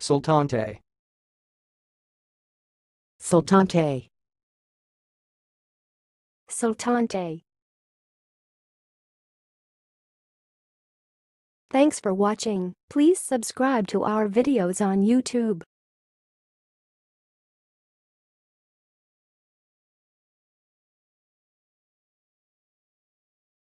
Sultante. Sultante. Sultante. Thanks for watching. Please subscribe to our videos on YouTube.